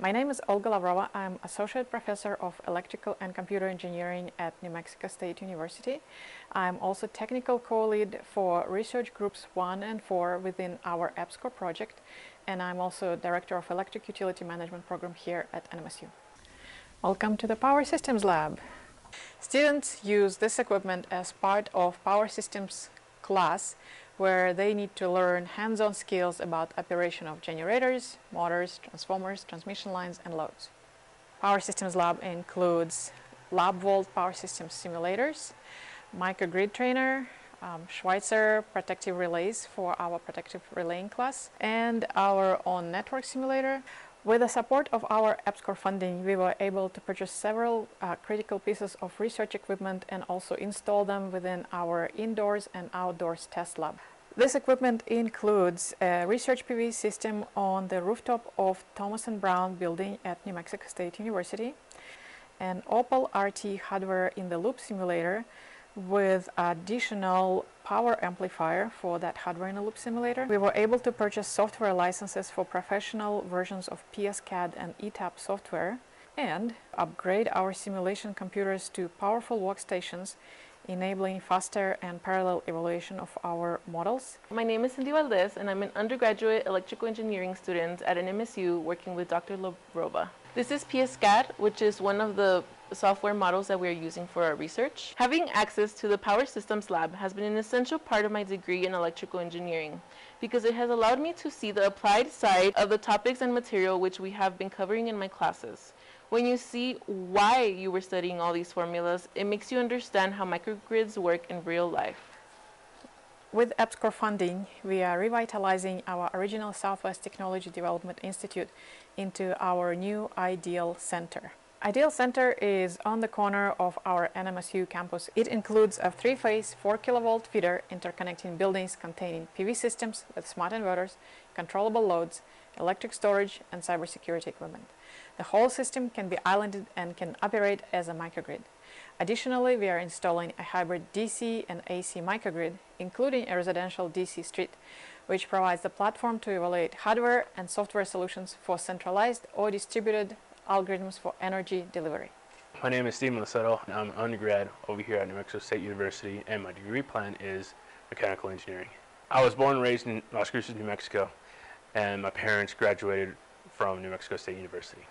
My name is Olga Lavrova. I'm Associate Professor of Electrical and Computer Engineering at New Mexico State University. I'm also Technical Co-Lead for Research Groups 1 and 4 within our EPSCoR project, and I'm also Director of Electric Utility Management Program here at NMSU. Welcome to the Power Systems Lab. Students use this equipment as part of Power Systems class where they need to learn hands-on skills about operation of generators, motors, transformers, transmission lines, and loads. Power Systems Lab includes LabVolt Power Systems simulators, microgrid trainer, um, Schweitzer protective relays for our protective relaying class, and our own network simulator, with the support of our EPSCoR funding, we were able to purchase several uh, critical pieces of research equipment and also install them within our indoors and outdoors test lab. This equipment includes a research PV system on the rooftop of Thomas and Brown building at New Mexico State University, an Opal RT hardware in the loop simulator with additional power amplifier for that hardware in a loop simulator. We were able to purchase software licenses for professional versions of PSCAD and ETAP software and upgrade our simulation computers to powerful workstations enabling faster and parallel evaluation of our models. My name is Cindy Valdez and I'm an undergraduate electrical engineering student at NMSU working with Dr. Lavrova. This is PSCAD, which is one of the software models that we are using for our research. Having access to the Power Systems Lab has been an essential part of my degree in electrical engineering because it has allowed me to see the applied side of the topics and material which we have been covering in my classes. When you see why you were studying all these formulas, it makes you understand how microgrids work in real life. With EPSCoR funding, we are revitalizing our original Southwest Technology Development Institute into our new Ideal Center. Ideal Center is on the corner of our NMSU campus. It includes a three-phase 4 kilovolt feeder interconnecting buildings containing PV systems with smart inverters, controllable loads, electric storage, and cybersecurity equipment. The whole system can be islanded and can operate as a microgrid. Additionally, we are installing a hybrid DC and AC microgrid, including a residential DC street, which provides the platform to evaluate hardware and software solutions for centralized or distributed algorithms for energy delivery. My name is Stephen Lasetto. I'm an undergrad over here at New Mexico State University, and my degree plan is mechanical engineering. I was born and raised in Las Cruces, New Mexico, and my parents graduated from New Mexico State University.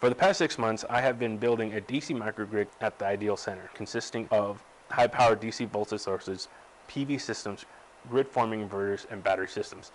For the past six months, I have been building a DC microgrid at the Ideal Center, consisting of high-powered DC voltage sources, PV systems, grid-forming inverters, and battery systems.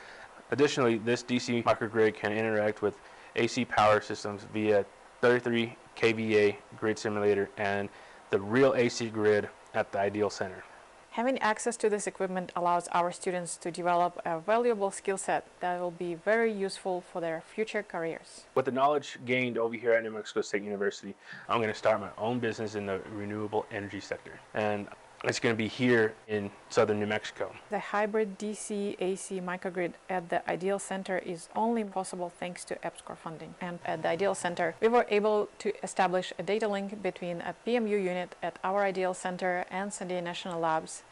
Additionally, this DC microgrid can interact with AC power systems via 33 kVA grid simulator and the real AC grid at the Ideal Center. Having access to this equipment allows our students to develop a valuable skill set that will be very useful for their future careers. With the knowledge gained over here at New Mexico State University, I'm going to start my own business in the renewable energy sector. And it's going to be here in southern New Mexico. The hybrid DC-AC microgrid at the Ideal Center is only possible thanks to EPSCoR funding. And at the Ideal Center, we were able to establish a data link between a PMU unit at our Ideal Center and Sandia National Labs.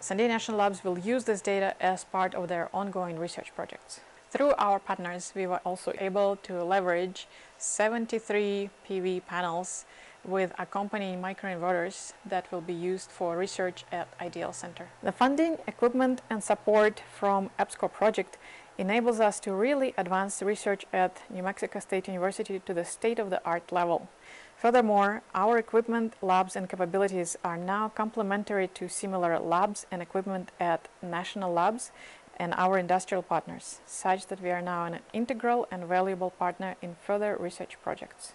Sandia National Labs will use this data as part of their ongoing research projects. Through our partners, we were also able to leverage 73 PV panels with accompanying microinverters that will be used for research at Ideal Center. The funding, equipment and support from EPSCoR project enables us to really advance research at New Mexico State University to the state-of-the-art level. Furthermore, our equipment, labs and capabilities are now complementary to similar labs and equipment at national labs and our industrial partners, such that we are now an integral and valuable partner in further research projects.